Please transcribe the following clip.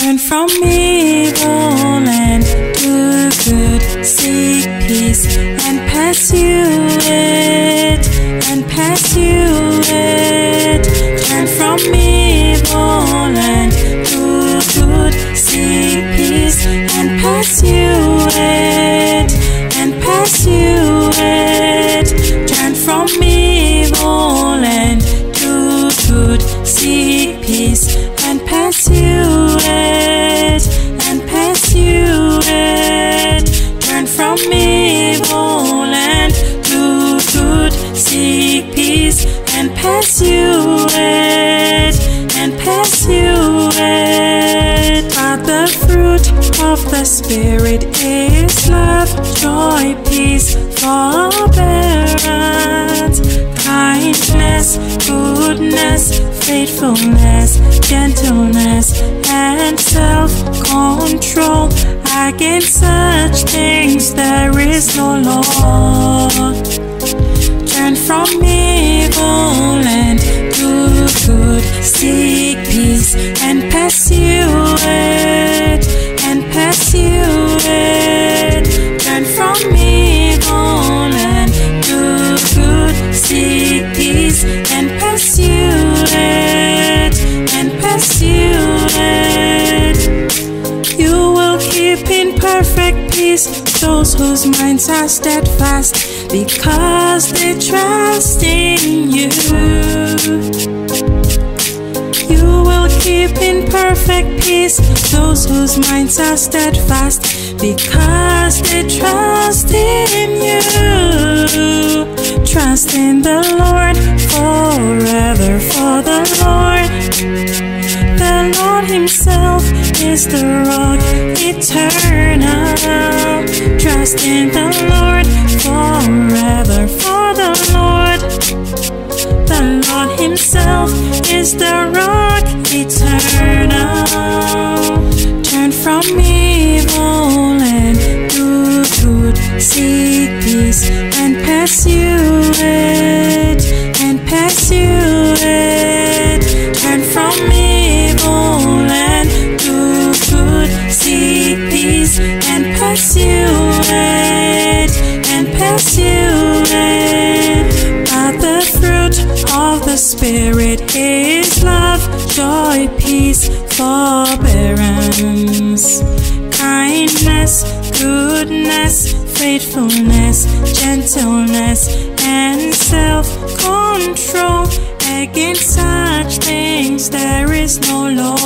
Turn from evil Evil and do good. Seek peace and pursue it. And pursue it. But the fruit of the Spirit is love, joy, peace, forbearance, kindness, goodness, faithfulness, gentleness, and self control. Against such things there is no law. Turn from evil and do good. Seek peace and pursue it. And pursue it. Turn from evil and do good. Seek peace and pursue it. And pursue those whose minds are steadfast because they trust in you. You will keep in perfect peace those whose minds are steadfast because they trust in you. Trust in the Lord forever, for the Lord the Lord Himself is the rock eternal. Trust in the Lord forever, for the Lord, the Lord Himself is the rock eternal. Turn from evil and do good, seek peace and pursue it, and. But the fruit of the Spirit is love, joy, peace, forbearance, kindness, goodness, faithfulness, gentleness, and self control. Against such things there is no law.